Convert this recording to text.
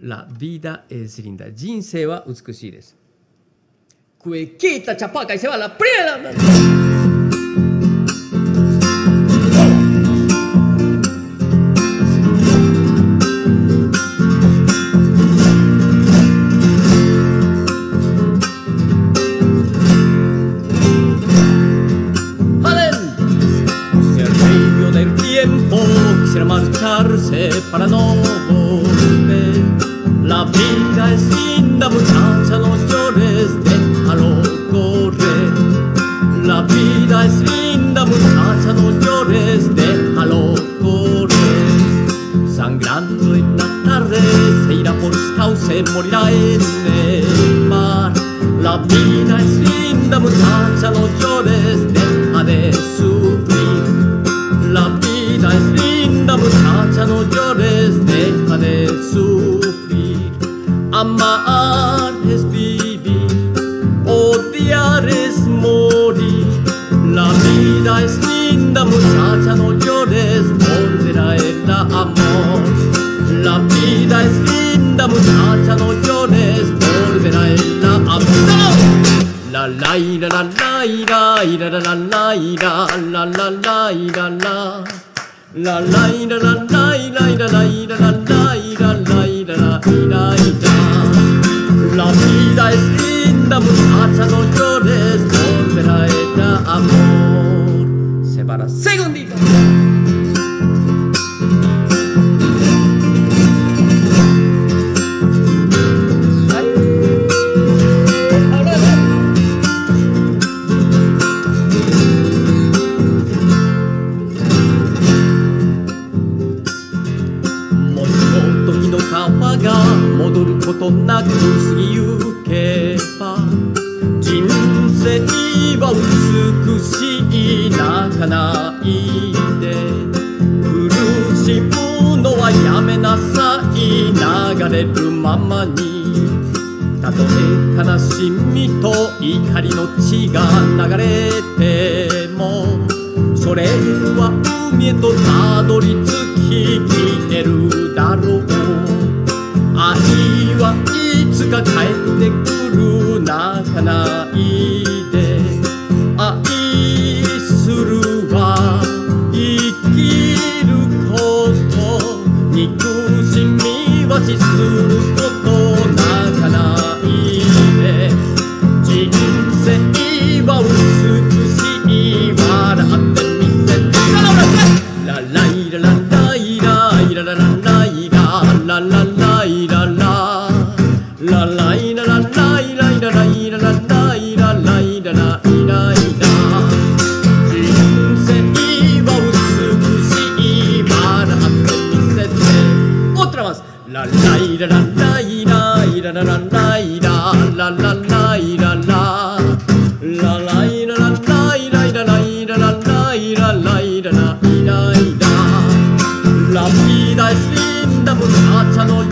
La vida es linda. Jinsei. Cuequita, chapaca y se va la priela. Quisiera marcharse para no volver. La vida es linda, muchacha, no llores, déjalo correr. La vida es linda, muchacha, no llores, déjalo correr. Sangrando en la tarde se irá por su cauce, morirá en el mar. La vida es linda, muchacha, no llores, deja de sufrir. Amar es vivir, odiar es morir. La vida es linda, muchacha, no llores, volverá el amor. La vida es linda, muchacha, no llores, volverá el amor. La la ira la la ira ira la la ira la la la ira la la ira la la ira la la muchacha no llores volverá el amor Se va la segundita もしも時の川が戻ることなく過ぎゆかないで苦しむのはやめなさい。流れるままにたとえ悲しみと怒りの血が流れてもそれは海へとたどり着き消えるだろう。愛はいつか帰ってくる。泣かなすることなかないで人生は美しい笑ってみせて。ラライララライラララララライララライライラララライラララライラララライララライライラライララライラライラライライララピーダイシンダムアチャノ